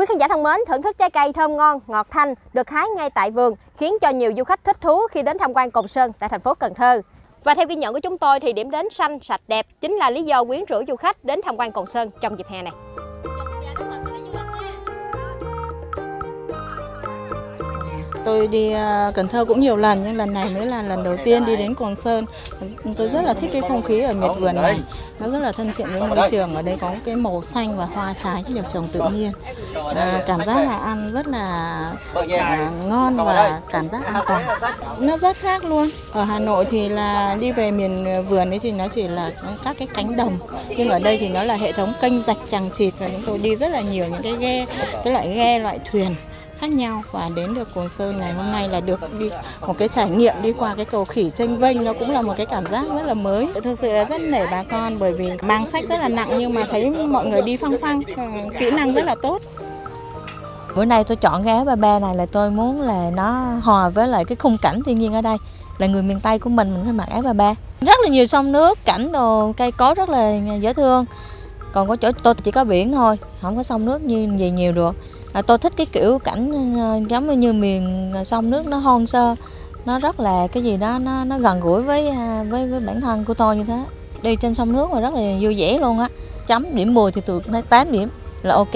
Quý khán giả thân mến, thưởng thức trái cây thơm ngon, ngọt thanh được hái ngay tại vườn khiến cho nhiều du khách thích thú khi đến tham quan Cồn Sơn tại thành phố Cần Thơ. Và theo ghi nhận của chúng tôi thì điểm đến xanh, sạch, đẹp chính là lý do quyến rũ du khách đến tham quan Cồn Sơn trong dịp hè này. Tôi đi à, Cần Thơ cũng nhiều lần nhưng lần này mới là lần đầu tiên đi đến Cồn Sơn. Tôi rất là thích cái không khí ở miệt vườn này. Nó rất là thân thiện với môi trường. Ở đây có cái màu xanh và hoa trái được trồng tự nhiên. À, cảm giác là ăn rất là à, ngon và cảm giác an toàn. Nó rất khác luôn. Ở Hà Nội thì là đi về miền vườn ấy thì nó chỉ là các cái cánh đồng. Nhưng ở đây thì nó là hệ thống kênh rạch chằng chịt và chúng tôi đi rất là nhiều những cái ghe, cái loại ghe, loại thuyền khác nhau và đến được Cồn Sơn ngày hôm nay là được đi một cái trải nghiệm đi qua cái cầu khỉ tranh vênh nó cũng là một cái cảm giác rất là mới thực sự là rất nể bà con bởi vì mang sách rất là nặng nhưng mà thấy mọi người đi phăng phăng ừ, kỹ năng rất là tốt Bữa nay tôi chọn ghé Ba Ba này là tôi muốn là nó hòa với lại cái khung cảnh thiên nhiên ở đây. Là người miền Tây của mình mình phải mặc áo Ba Ba. Rất là nhiều sông nước, cảnh đồ cây cối rất là dễ thương. Còn có chỗ tôi chỉ có biển thôi, không có sông nước như gì nhiều được. À, tôi thích cái kiểu cảnh ờ, giống như miền ờ, sông nước nó hoang sơ, nó rất là cái gì đó nó nó gần gũi với à, với với bản thân của tôi như thế. Đi trên sông nước mà rất là vui vẻ luôn á. Chấm điểm 10 thì tôi thấy 8 điểm là ok.